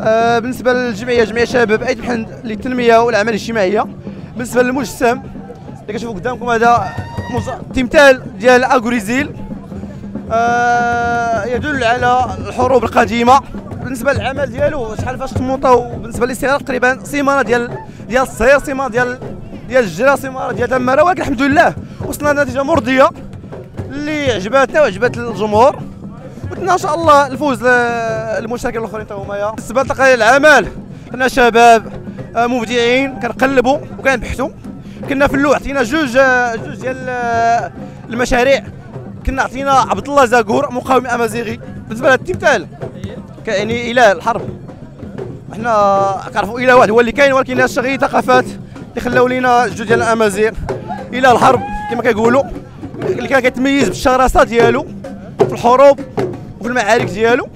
آه، بالنسبة للجمعية جمعية شباب ايد بحال للتنمية والأعمال الاجتماعية. بالنسبة للمجسم اللي كتشوفوا قدامكم هذا تمثال ديال أغوريزيل آه، يدل على الحروب القديمة. بالنسبة للعمل ديالو شحال فاش تموطاو بالنسبة للاستغراق تقريبا سيمانة ديال ديال الصهير سيمانة ديال ديال الجرا سيمانة ديال تماره ولكن الحمد لله وصلنا لنتيجة مرضية. اللي عجباتنا وعجبات الجمهور. واتمنى إن شاء الله الفوز للمشاركين الآخرين تا هما بالنسبة لتقارير الاعمال كنا شباب آه، مبدعين كنقلبوا وكنبحثوا. كنا في اللوح عطينا جوج آه، جوج ديال آه، المشاريع. كنا عطينا عبد الله زاكور مقاوم أمازيغي. بالنسبة لهذا التمثال كيعني اله الحرب. إحنا كنعرفوا اله واحد هو اللي كاين ولكن غير ثقافات اللي خلاو لينا جوج ديال الأمازيغ. اله الحرب كما كيقولوا. اللي كان كيتميز بالشراسة ديالو في الحروب وفي المعارك ديالو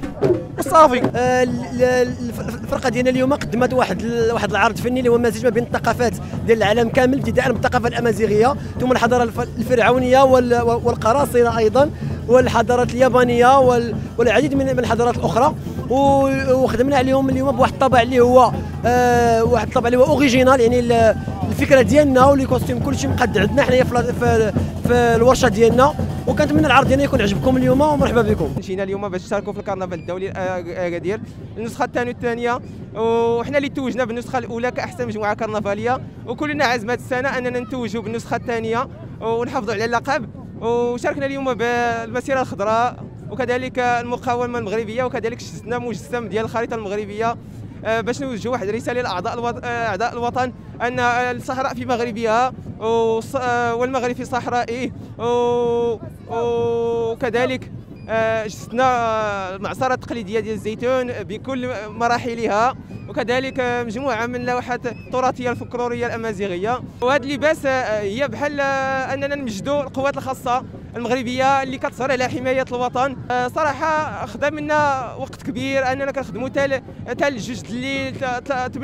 وصافي. آه، ال- ال- الفرقة ديالنا اليوم قدمت واحد واحد العرض فني اللي هو مزيج ما بين الثقافات ديال العالم كامل ابتداء بالثقافه الأمازيغية ثم الحضارة الف- الفرعونية وال- والقراصنة أيضا والحضارات اليابانية وال- والعديد من من الحضارات الأخرى. وخدمنا عليهم اليوم بواحد الطابع اللي هو آه، واحد الطابع اللي هو original يعني ال- الفكرة ديالنا و les costumes كلشي مقد عندنا حنايا في في الورشه ديالنا وكنتمنى العرض ديالنا يكون عجبكم اليوم ومرحبا بكم جينا اليوم باش نشاركوا في الكرنفال الدولي آه، اكادير النسخة الثانية والثانية وحنا اللي توجنا بالنسخة الأولى كأحسن مجموعة كرنفالية وكلنا عزم هذه السنة أننا نتوجوا بالنسخة الثانية ونحافظوا على اللقب وشاركنا اليوم بالمسيرة الخضراء وكذلك المقاومة المغربية وكذلك شدنا مجسم ديال الخريطة المغربية آه، باش نوجهوا واحد الرسالة لأعضاء. آه، الوطن أن الصحراء في مغربها آه، والمغرب في صحرائه وكذلك آه، جسدنا آه، المعصره التقليديه ديال الزيتون بكل مراحلها. وكذلك آه، مجموعة من اللوحات التراثيه الفلكلوريه الأمازيغية. وهذا اللباس آه، هي بحال آه، أننا نمجدوا القوات الخاصة المغربية اللي كتصر على حماية الوطن. آه، صراحة خدا منا وقت كبير أننا كنخدموا تال تال جوج الليل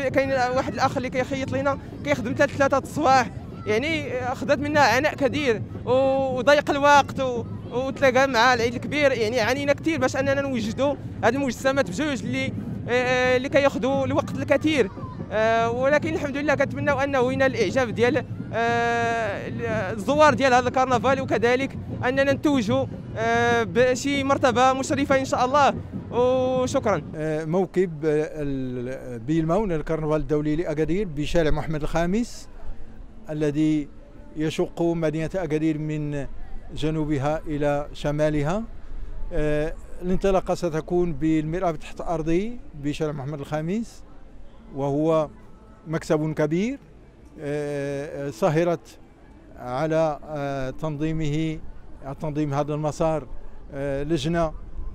كاين واحد الاخ اللي كيخيط لينا كيخدم حتى ثلاثة الصباح. يعني أخذت منا عناء كبير و- وضيق الوقت. وتلاقى مع العيد الكبير. يعني عانينا كثير باش أننا نوجدوا هذه المجسمات بجوج اللي آه، اللي كياخذوا الوقت الكثير. آه، ولكن الحمد لله كنتمناو أنه ينال الإعجاب ديال آه، الزوار ديال هذا الكرنفال وكذلك أننا نتوجوا آه، بشي مرتبة مشرفة إن شاء الله. وشكرا. موكب ال- بيلمون الكرنفال الدولي لأكادير بشارع محمد الخامس الذي يشق مدينة أكادير من جنوبها إلى شمالها. آه، الانطلاقة ستكون بالمرآب تحت أرضي بشارع محمد الخامس وهو مكسب كبير. آه، سهرت على آه، تنظيمه تنظيم هذا المسار آه، لجنة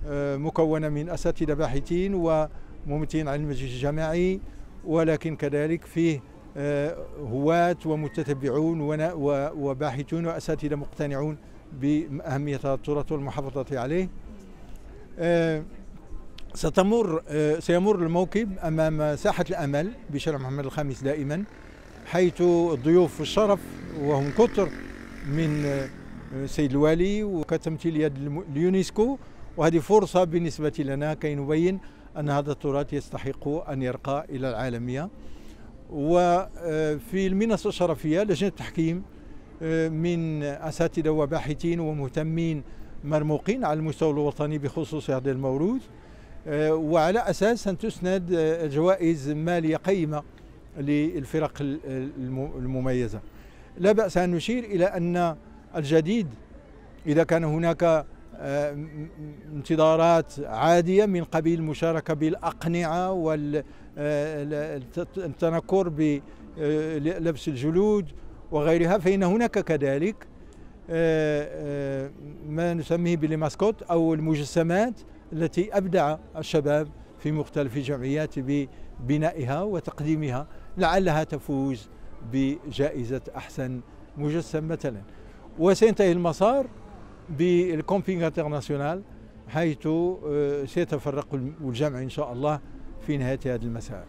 آه، مكونة من أساتذة باحثين وممثلين عن المجلس الجماعي ولكن كذلك فيه آه، هواة ومتتبعون وباحثون وأساتذة مقتنعون بأهمية هذا التراث والمحافظة عليه. آه، ستمر آه، سيمر الموكب أمام ساحة الأمل بشارع محمد الخامس دائما. حيث الضيوف الشرف وهم كثر من السيد الوالي وكتمثيلية الم- اليونسكو. وهذه فرصة بالنسبة لنا كي نبين أن هذا التراث يستحق أن يرقى إلى العالمية. وفي المنصة الشرفية لجنة التحكيم من أساتذة وباحثين ومهتمين مرموقين على المستوى الوطني بخصوص هذا الموروث. وعلى أساس أن تسند جوائز مالية قيمة للفرق ال- الم- المميزة. لا بأس أن نشير إلى أن الجديد إذا كان هناك آه، انتظارات عادية من قبيل المشاركة بالأقنعة والتنكر بلبس الجلود وغيرها فإن هناك كذلك آه، آه، ما نسميه بالماسكوت أو المجسمات التي أبدع الشباب في مختلف الجمعيات ببنائها وتقديمها. لعلها تفوز بجائزة أحسن مجسم مثلا. وسينتهي المسار بال camping international حيث آه، سيتفرق الجمع إن شاء الله في نهاية هذا المساء